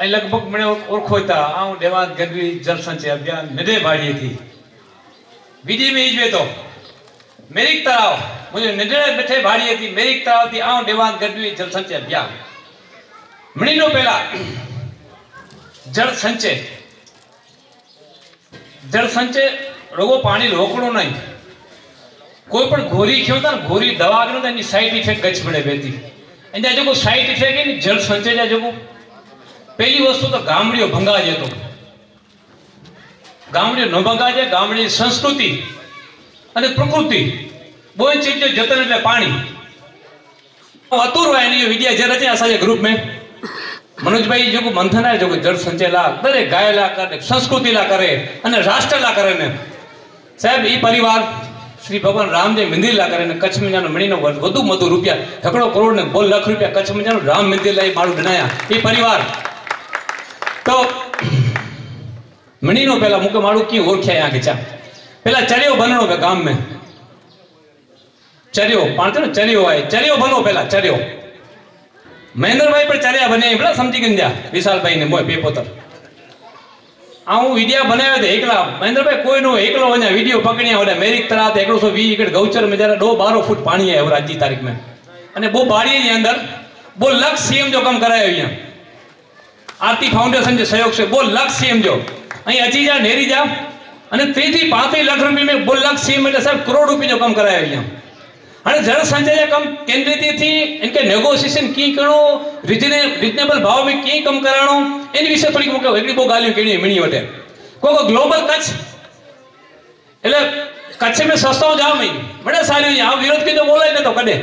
ऐं लॻभॻि मिड़े था ऐं देवांत गदवी जल संचय अभियान निडे भाड़ीअ थी विधी में इजवे थो मेरिक तराव मुंहिंजो निडे मिठे भाड़ीअ थी मेरिक तराव थी ऐं देवांत गदवी जल संचय अभियान मिड़ीनो पहिला जल संचय जल संचय रुगो पानी रोकणो नाही कोई पण घोरी खियो था घोरी दवा करियो त साइड इफ़ेक्ट गच मिड़े पए थी हिन जा साइड इफ़ेक्ट आहिनि जल संचय जा जेको પહેલી વસ્તુ તો ગામડીઓ ભંગાજે તો. ગામડીઓ ન ભંગાજે ગામડી સંસ્કૃતિ અને પ્રકૃતિ. બોય ચીજ જતન એટલે પાણી. અતુર હોય એની વિદ્યા જે રચે સાજે ગ્રુપ મેં. મનોજભાઈ જો આવે જો જળ સંચય લા, દરેક ગાયેલા કરે સંસ્કૃતિલા કરે અને રાષ્ટ્રલા કરે ને. સાહેબ એ પરિવાર શ્રી ભગવાન રામજી મંદિર કરે ને, કચ્છ મજાનો મણીનો વધુ વધુ રૂપિયા ઢકડો કરોડ ને બોલ લાખ રૂપિયા કચ્છ મજાનું રામ મંદિર લઈ મારું બનાયા. એ પરિવાર તો મણીનો પેલા મુકે મારું કી ઓળખ્યા આગે ચા પેલા ચર્યો બનણો કે ગામ में ચર્યો પાણ ને ચર્યો હોય ચર્યો બનો પેલા ચર્યો મહેન્દ્રભાઈ પણ ચર્યા બને પેલા સમજી ગયા વિશાલભાઈ ને મોય પેપોતર આ હું વિડિયા બનાવ્યા હતા એકલા મહેન્દ્રભાઈ કોઈનો એકલો વને વિડિયો પકડ્યા ઓડા મેરિક તળાવ એકલો સો વી એકડ ગૌચર में जरा दो बारह फुट पानी है और आज की तारीख में અને બહુ બાળી ની અંદર બહુ લક્ષ સીએમ જો કામ કરાયો અહીંયા આરતી ફાઉન્ડેશન જે સહયોગ છે બહુ લક્ષ સીએમ જો અહીં અચી જા નેરી જા અને ત્રીથી પાંત્રીસ લાખ રૂપિયા મેં બહુ લક્ષ સીએમ એટલે સાહેબ કરોડ રૂપિયા જો કામ કરાયો અહીંયા અને જળ સંચય કમ કેન્દ્રિતથી इनके नेगोशिएशन की करो रिजने रिजनेबल भाव में की कम कराणो इन विषय થોડીક મૂકે એકડી બહુ ગાલીઓ કેણી મણી વટે કોઈ ગ્લોબલ કચ્છ એટલે કચ્છ में સસ્તાઓ જાવ નહીં બડે સારી આ વિરોધ કીધો બોલાય ને તો કડે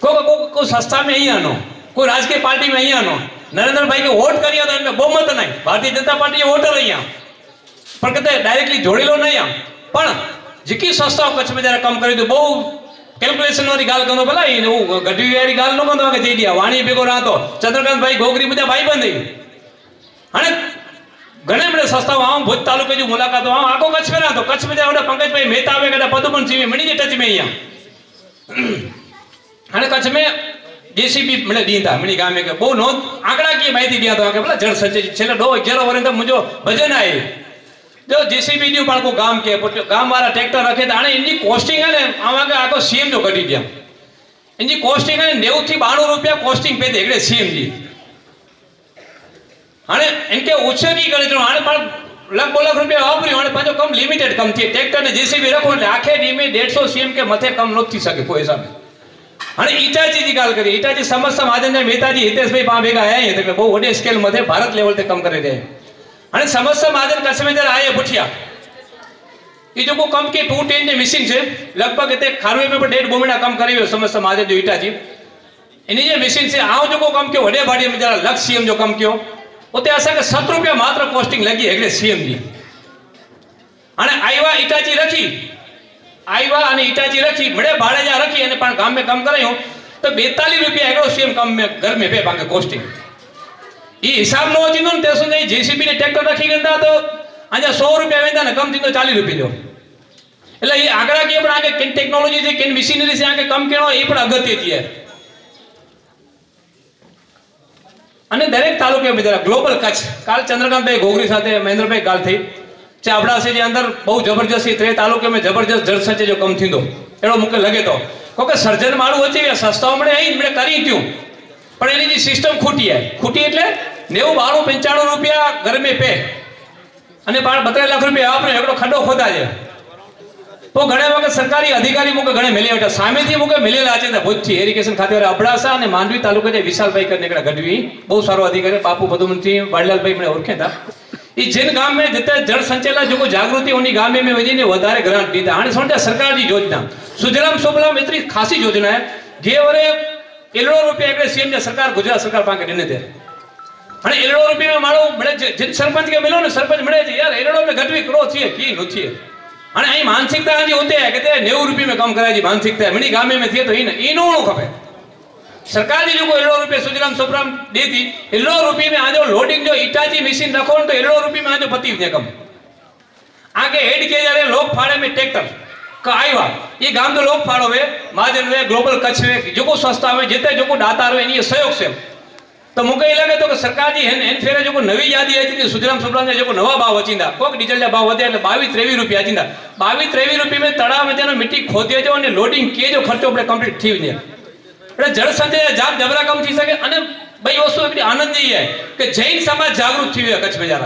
કોઈ કોઈ કોઈ સંસ્થા में અહીંયા નો કોઈ રાજકીય પાર્ટી में અહીંયા નો નરેન્દ્રભાઈ કે વોટ કર્યો તો એમને બહુમત નહીં ભારતીય જનતા પાર્ટીએ વોટર અહીંયા પણ કદાચ ડાયરેક્ટલી જોડેલો નહીં આમ પણ જેકી સંસ્થાઓ કચ્છમાં જ્યારે કામ કર્યું હતું બહુ કેલ્ક્યુલેશન વાળી ગાલ કંદો ભલા એને હું ગઢવી વાળી ગાલ ન કંદો કે જઈ ગયા વાણી ભેગો રાતો ચંદ્રકાંતભાઈ ગોગરી બધા ભાઈ બંધ અને ઘણા બધા સંસ્થાઓ આમ ભુજ તાલુકે જો મુલાકાતો આમ આખો કચ્છ મેં રાતો કચ્છ મેં આપણે પંકજભાઈ મહેતા આવે કદાચ પદુપણ જીવી મળી જે ટચ મેં અહીંયા અને કચ્છ મેં जेसीबी मने दींदा मनी गामे के बो नो आंकड़ा की माहिती दिया तो के बोला जड़ सचे छले डो 11 वरे तो मुजो भजन आए जो जेसीबी न्यू पाको गाम के पोटो गाम वाला ट्रैक्टर रखे ताणे इनकी कॉस्टिंग है ने आवा के आ तो सीएम जो कटी दिया इनकी कॉस्टिंग है 90 થી 92 रुपया कॉस्टिंग पे एकड़े सीएम जी हाणे इनके ओछे की करे तो हाणे पण લાખ લાખ રૂપિયા વાપર્યું. અને પાછો કમ લિમિટેડ કમ થયે ટ્રેક્ટર ને જેસીબી રાખો એટલે આખે ડીમે 150 सीएम के मथे कम મથે थी सके कोई हिसाब में हाणे ईटाची जी ॻाल्हि करी ईटाची समस्त महाजन जा नेताजी भाई भांभेगा आहे हिते भारत लेवल ते महाजन कच्छ में जरा आहे पुठिया खारवे में बि ॾेढ भूमिड़ा कमु करे महाजन जो ईटाजी। इन जे से आउं जेको कमु में जरा लक्ष सीएम जो कमु सत रुपया मात्र पोस्टिंग लॻी सीएम जी। आईवा ईटाची रखी આવ્યા અને ઈટાજી રખી ભાડે ભાડેજા રખી અને પણ ગામ મેં કામ કરાયું. તો બેતાલીસ રૂપિયા એકડો સેમ કામ મેં ઘર મેં બે ભાગે કોસ્ટિંગ એ હિસાબ નો જીનો ને તે સુધી જેસીબી ને ટ્રેક્ટર રાખી ગયા તો આજે સો રૂપિયા વેંદા ને કમ જીનો ચાલીસ રૂપિયા દો એટલે એ આગળ કે પણ આગે કેન ટેકનોલોજી છે કેન મશીનરી છે આગે કમ કેણો એ પણ અગત્ય છે. અને દરેક તાલુકે બધા ગ્લોબલ કચ્છ. કાલ ચંદ્રકાંતભાઈ ગોગરી સાથે મહેન્દ્રભાઈ ગાલ થઈ. चाबड़ा जे अंदर बहु जबरदस्ती टे तालुके में जबरदस्त जड़ सचे जो કમ थींदो अहिड़ो મુકે લગે તો. छोकी સર્જન माण्हू अची विया સસ્તાઓ मिड़े आहिनि मिड़े કરી ત્યું. પણ એની જે સિસ્ટમ खूटी आहे खूटी એટલે 90 92 95 રૂપિયા ગરમે પે. અને પાણ બત્રે લાખ રૂપિયા આપણે એકડો ખડો ખોદા છે તો ઘણા વખત સરકારી અધિકારી મુકે ઘણે મેલે બેઠા સામેથી મુકે મેલેલા છે ભુજથી ભૂજથી એરિગેશન ખાતે અબડાસા અને માંડવી તાલુકા જે વિશાલભાઈ કરીને ગઢવી, બહુ સારો અધિકારી, બાપુ બધુમનથી વાડલાલભાઈ મને ઓળખે હતા. जिन गाँव में जिते जल संचयला जो जागृति उन्हीं गाँव में वही ग्रांट दी हाँ समझा सरकार की योजना सुजलाम सुबलाम इतनी खासी योजना है जे वे इलड़ो रुपये सीएम ने सरकार गुजरात सरकार दिने थे हाँ इलड़ो रुपये में मूल मिले जिन सरपंच के मिलो ना सरपंच मिले यार इलड़ो में घट भी करो थे कि न थे हाँ अं मानसिकता होते कि नेव रुपये में कम कराए मानसिकता है मिनी गामे में थे तो ये नो खे सरकार ने जो को एलो रुपये सुजलाम सुब्रम दी थी एलो रुपये में आज लोडिंग जो की मशीन रखो तो एलो रुपये में आज पति थे कम आगे हेड किया जा रहे लोग फाड़े में ट्रैक्टर का आई वा ये गाँव के लोग फाड़ो वे माजन वे ग्लोबल कच्छ वे, जो सस्ता हुए जितने जो को रहे ये सहयोग से। तो मुझे लगे तो सरकार की फेरे जो नवी याद अच्छी आई थी, सुजलाम सुब्रम जो नवा भाव अचिंदा कोक डीजल जब भाव दिया बावी त्रेवी रुपया अचिंदा। बावी तेवी रुपये में तड़ा में जो मिट्टी खोदे जो लोडिंग किए जो खर्चो अपने कंप्लीट थी नहीं એટલે જળ સંચય જામ જબરા કમ થઈ શકે અને ભાઈ વસ્તુ એટલી આનંદની છે કે જૈન સમાજ જાગૃત થઈ ગયો કચ્છ બજાર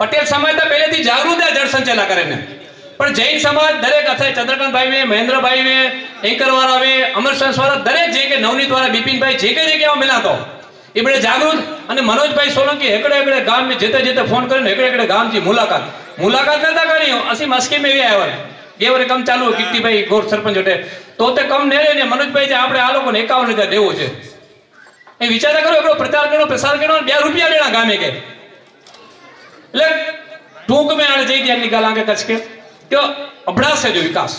પટેલ સમાજ તો પહેલેથી જાગૃત જળ સંચયના કરીને પણ જૈન સમાજ દરેક અથાય ચંદ્રકાંતભાઈ વે, મહેન્દ્રભાઈ વે એન્કર વાળા વે અમરસંસ વાળા દરેક જે કે નવનીત વાળા, બિપિનભાઈ જે કે જગ્યાઓ મિલાતો. એ બધા જાગૃત અને મનોજભાઈ સોલંકી હેકડે હેકડે ગામ મેં જેતે જેતે ફોન કરીને હેકડે હેકડે ગામથી મુલાકાત. મુલાકાત નતા કરી અસી મસ્કી મેં આવ્યા બે કમ ચાલુ કીર્તિભાઈ ગોર સરપંચ જોટે તો તે કમ નેરે ને મનોજભાઈ જે આપણે આ લોકોને એકાવન હજાર દેવો છે. એ વિચાર કરો એકડો પ્રચાર કરો પ્રસાર કરો બે રૂપિયા લેણા ગામે કે. એટલે ટૂંક મેં આને જઈ ત્યાં નિકાલ આગે કચ્છ કે છે જો વિકાસ.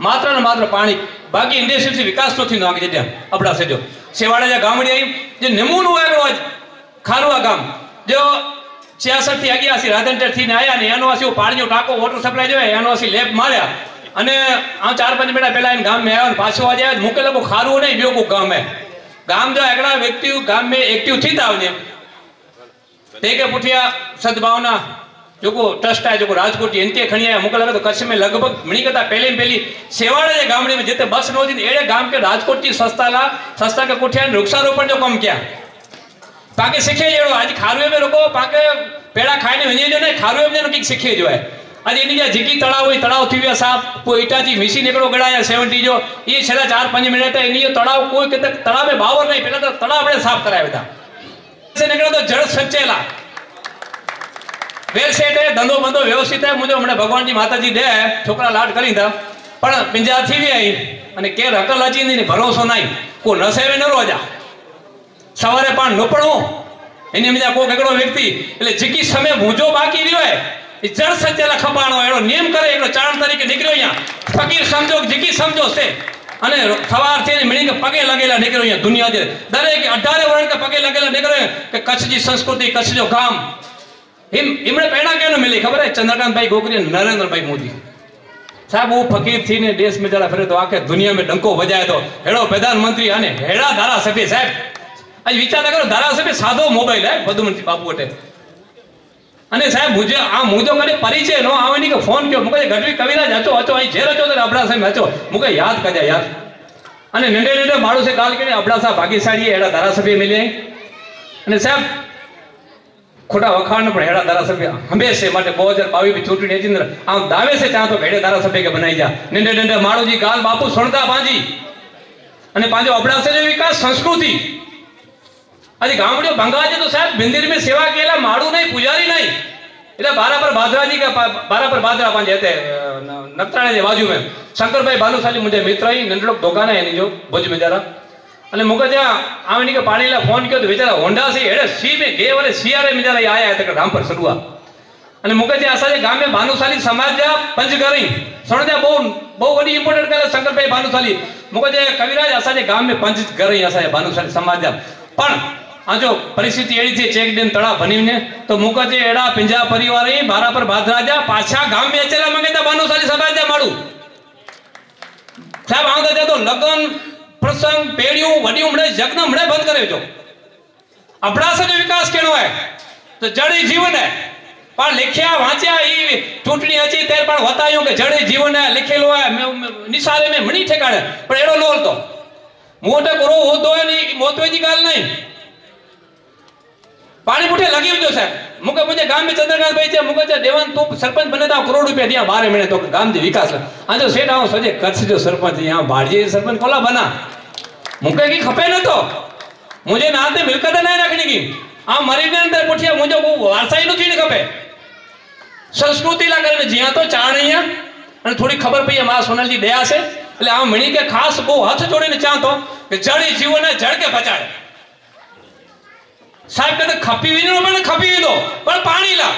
માત્ર ને માત્ર પાણી. બાકી ઇન્ડસ્ટ્રીથી વિકાસ નથી થયો આગે જગ્યા. અબડા જો. સેવાડા જે ગામડી જે નમૂનું આવ્યો આજ ખારવા ગામ. જો છ્યાસઠથી અગિયાસી રાધનટેરથી ને આયા ને એનો પાણીનો ટાંકો વોટર સપ્લાય જોયા, એનો લેબ માર્યા. અને આ ચાર પાંચ મિનિટ પહેલા એને ગામ મેં આવ્યો પાછો આજે આવ્યો. મૂકે લોકો ખારું નહીં બેવકું ગામ. એ ગામ જો એકલા વ્યક્તિ, ગામ મેં એક્ટિવથી આવજે. તે કે પૂઠિયા સદભાવના જોકો ટ્રસ્ટ આ જોકો રાજકોટ એનતે ખણિયા મોકલા તો કચ્છ મેં લગભગ ઘણી કરતા પહેલી પહેલી સેવાડે જે ગામડે મેં જેતે બસ નો હતી એડે ગામ કે રાજકોટથી સસ્તાલા, સસ્તા કે કુઠિયા વૃક્ષારોપણ જો કમ ક્યાં? પાકે શીખે જેડો આજ ખારું એમ લોકો પાકે પેડા ખાઈને વિને જો ને ખારું એમ ને કંઈક શીખી જોવાય આજે એની જ્યાં જીકી તળાવ હોય, તળાવ થઈ ગયા સાફ કોઈ ઈટાથી મિસી નીકળો, ગળાયા સેવન્ટી જો, એ છેલ્લા ચાર, પાંચ મિનિટ એની તળાવ કોઈ કદાચ તળાવે ભાવર નહીં. પેલા તો તળાવ આપણે સાફ કરાવ્યા હતા. નીકળ્યો તો જળ સંચેલા વેરસેટ એ, ધંધો બંધો વ્યવસ્થિત થાય મુજબ મને ભગવાનજી માતાજી દે, છોકરા લાડ કરી દા પણ પિંજા થી આવી અને કે રકલ અચી ને ભરોસો નહીં કોઈ ન સેવે ન રોજા. સવારે પણ ન પડવું એની મજા કોઈ એકડો વ્યક્તિ. એટલે જીકી સમય મૂજો બાકી રહ્યો जड़ सच लाइ खबाणो नियम करे हिकिड़ो चारण तरीक़े निकिरियो या फ़क़ीर सम्झो जिकी सम्झो से अने सवार थियनि मिणी खे पगे लॻियल निकिरियो या दुनिया जे दरेक अढारे वणनि खे पगे लॻियल निकिरियो की कच्छ जी संस्कृति कच्छ जो गाम हिम हिमणे पहिरां कंहिं मिली ख़बर है चंद्रकांत भाई गोगरी नरेंद्र भाई मोदी साहब वो फकीर थी ने देश में जरा फिरे तो आके दुनिया में डंको बजाए तो हेड़ो प्रधानमंत्री अने हेड़ा धारा सभी साहब अॼु वीचार न करो धारा सभी सादो मोबाइल है बदुमंती बाबू वटि અને સાહેબ, મુજે આ મુદ્દો મને પરિચય નો આવે નહીં કે ફોન કયો મુકે ગઢવી કવિરાજ હતો હતો, અહીં જે રચો તો અબડાસા સાહેબ હતો. મુકે યાદ કર્યા, યાદ. અને નંડે નંડે માણું છે કાલ કરીને અબડાસા ભાગીશાળી હેડા ધારાસભ્ય મિલે અને સાહેબ, ખોટા વખાણ પણ હેડા ધારાસભ્ય હંમેશે માટે બે હજાર બાવીસ ચૂંટણી ને આમ દાવે છે ત્યાં તો ભેડે ધારાસભ્ય કે બનાવી જા. નંડે નંડે માળુજી ગાલ બાપુ સણતા પાંજી અને પાંજો અબડાસે વિકાસ સંસ્કૃતિ. આજે ગામડીઓ ભંગાજે તો સાહેબ મંદિરમાં સેવા કેલા માડું નહીં પૂજારી નહીં એટલે બારા પર બાદરાજી કે બારા પર બાદરા પાંજે હતે નકતાણે જે બાજુ મેં શંકરભાઈ ભાનુશાલી મુજે મિત્ર અહીં નંડળો દોકાને એની જો ભુજ મેં જરા અને મુકે ત્યાં આવણી કે પાણીલા ફોન કર્યો તો બિચારા હોન્ડા છે એડે સી મેં ગયે વરે શિયારે મેં જરા આયા હતા રામ પર સડુઆ અને મુકે જે અસાજે ગામે ભાનુશાલી સમાજ જા પંચ કરી સણદે બહુ બહુ વડી ઇમ્પોર્ટન્ટ કરે શંકરભાઈ ભાનુશાલી મુકે જે કવિરાજ અસાજે ગામે પંચ કરી અસાજે ભાનુશાલી સમાજ જા પણ આ જો પરિસ્થિતિ એડી છે, ચેક ડેમ તળા ભનીને તો મુકે જે એડા પિંજા પરિવાર મારા પર બાદરાજા પાછા ગામ में અચેલા મંગે તા ભાનુશાલી સમાજ જા માડું સાહેબ, આમ તો લગન, પ્રસંગ પેડિયું વડી ઉમડે જગન મળે, બંધ કરે જો અબડાસા જો વિકાસ કેનો હે? તો જડી જીવન હે. પણ લખ્યા વાંચ્યા ઈ ચૂંટણી હતી ત્યારે પણ વતાયું કે જડી જીવન લખેલું હે, મેં- નિશાળે મેં મણી ઠેકાણે. પણ એડો લોલ તો. મોટે કરો હોતો હે નહીં મોતવેજી ગાલ નહીં. પાણી પૂઠે લગી દીધો સાહેબ. મુકે મુજે ગામ મે ચંદ્રકાંત ભાઈ છે, મુકે છે, દેવાન તું સરપંચ બને તો કરોડ રૂપિયા દિયા બારે મહિને તો ગામ દી વિકાસ આ જો શેઠ આવો સજે, કચ્છ જો સરપંચ યહાં ભારજીય સરપંચ કોલા બના. મુકે કી ખપે ન તો મુજે નાતે મિલકત ના રાખની કી આ મરીને અંદર પૂઠિયા મુજે કો વારસાઈ નથી ને ખપે. સંસ્કૃતિ લા કરીને જ્યાં તો ચાણિયા અને થોડી ખબર પડી માં સોનલજી દયા છે. એટલે આ મણી કે ખાસ બહુ હાથ જોડીને ચાહતો કે જડી જીવોને જડ કે બચાડે સાહેબ કહે ખપી વીનો પણ ખપી વીનો પણ પાણી લા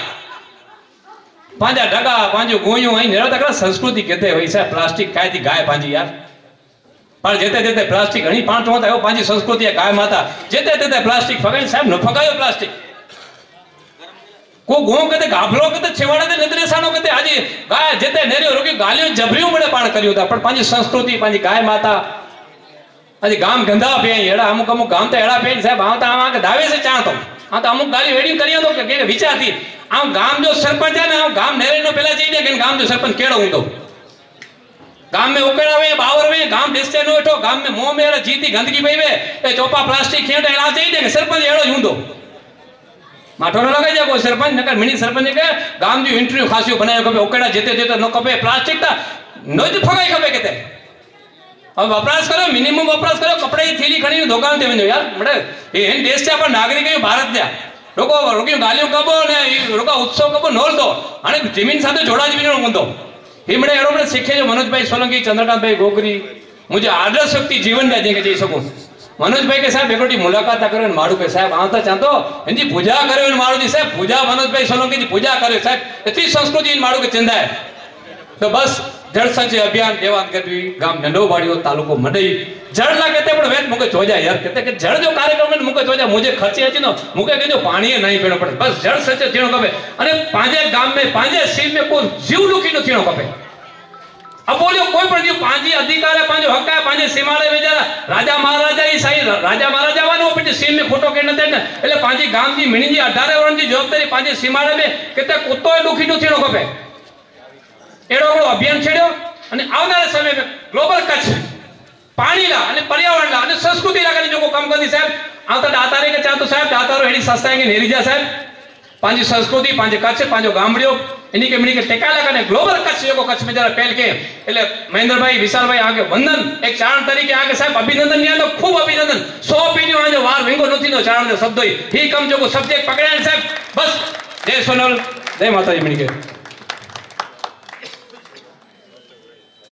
પાંજા ડગા પાંજો ગોયું અહીં નિરતા કરે સંસ્કૃતિ કેતે હોય છે પ્લાસ્ટિક કાયથી ગાય પાંજી યાર પણ જેતે જેતે પ્લાસ્ટિક ઘણી પાંચ હોતા એવો પાંજી સંસ્કૃતિ એ ગાય માતા જેતે તેતે પ્લાસ્ટિક ફગાઈ સાહેબ ન ફગાયો પ્લાસ્ટિક કો ગો કતે ગાભલો કતે છેવાડે તે નદરે સાનો કતે આજે ગાય જેતે નેરિયો રોકી ગાલિયો જબરિયો મળે પાણ કર્યો હતા પણ પાંજી સંસ્કૃતિ પાંજી ગાય માતા अॼु गाम गंदा पिया अड़ा अहिड़ा अमुक अमुक गाम त अहिड़ा पिया आहिनि साहिबु आउं त दावे से चवां थो आउं त अमुक ॻाल्हियूं अहिड़ियूं करियाँ थो की थी ऐं गाम जो सरपंच है न ऐं गाम नरेंद्र पहिला चई ॾियाँ गाम जो सरपंच कहिड़ो हूंदो गाम में उकड़ा वे बावर वे गाम ॾिसजे न वेठो गाम में मुंहुं में जीती गंदगी पई वे ऐं चोपा प्लास्टिक खेॾ अहिड़ा चई सरपंच अहिड़ो ई हूंदो माठो न लॻाए जेको सरपंच न मिनी सरपंच के गाम जो इंटरव्यू ख़ासियूं बनाइणु खपे उकड़ा जिते जिते न खपे प्लास्टिक त न फगाए खपे किथे હવે વપરાશ કર્યો મિનિમમ વપરાશ કર્યો કપડે થેલી ખણીને દુકાન તે મને યાર મળે એ દેશ છે પણ નાગરિક એ ભારત દે લોકો રોકી ગાલ્યો કબો ને રોકા ઉત્સવ કબો નોલતો અને જમીન સાથે જોડાજ વિનો મુંદો હિમડે એરો મને શીખે છે મનોજભાઈ સોલંકી ચંદ્રકાંતભાઈ ગોગરી મુજે આદર્શ શક્તિ જીવન દે કે જઈ શકો મનોજભાઈ કે સાહેબ એકોટી મુલાકાત કર્યો ને મારું કે સાહેબ આવતા ચાંતો એની પૂજા કર્યો ને મારું સાહેબ પૂજા મનોજભાઈ સોલંકીની પૂજા કર્યો સાહેબ એટલી સંસ્કૃતિ મારું કે ચિંતા તો બસ જળ સંચય અભિયાન દેવાન ગઢવી ગામ નંડોવાડીઓ તાલુકો મંડઈ જળ લાગે તે પણ વેદ મુકે જોજા યાર. કહેતે કે જળ જો કાર્યક્રમ મુકે જોજા મુજે ખર્ચી હતી નો. મુકે કહેજો પાણીએ નહીં પીણો પડે. બસ જળ સંચય થીણો કપે. અને પાંજે ગામ મે, પાંજે શિવ મે કોઈ જીવ દુખી નો થીણો કપે. અબોલ્યો કોઈ પણ જીવ, પાંજી અધિકાર હે પાંજો હક હે પાંજે સીમાડે વેજારા રાજા મહારાજા ઈ સાઈ, રાજા મહારાજા વાનો પછી સીમ મે ખોટો કે ન દે એટલે પાંજી ગામ જી મિણીજી 18 વર્ષની જવાબદારી પાંજે સીમાડે બે. કેતે કુત્તોય દુખી નો થીણો કપે. એનો આપણો અભિયાન છેડ્યો અને આવનારા સમયમાં ગ્લોબલ કચ્છ પાણીલા અને પર્યાવરણલા અને સંસ્કૃતિ લાગણી જો કામ કરી સાહેબ આવતા દાતારે કે ચાતો સાહેબ દાતારો એની સંસ્થાએ નેરી જા સાહેબ પાંजी સંસ્કૃતિ પાંજે કચ્છ પાંજો ગામડિયો એની કે મની કે ટેકા લગાને ગ્લોબલ કચ્છ યોગો કચ્છ મે જરા પહેલ કે એટલે મહેન્દ્રભાઈ વિશાલભાઈ આગે વંદન એક ચારણ તરીકે આગે સાહેબ અભિનંદન ની તો ખૂબ અભિનંદન સો પેઢીઓ આજે વાર વિંગો નથી નો ચારણ ને શબ્દો હી કમ જોગો સબ્જેક્ટ પકડાય સાહેબ બસ જય સોનલ જય માતાજી મની કે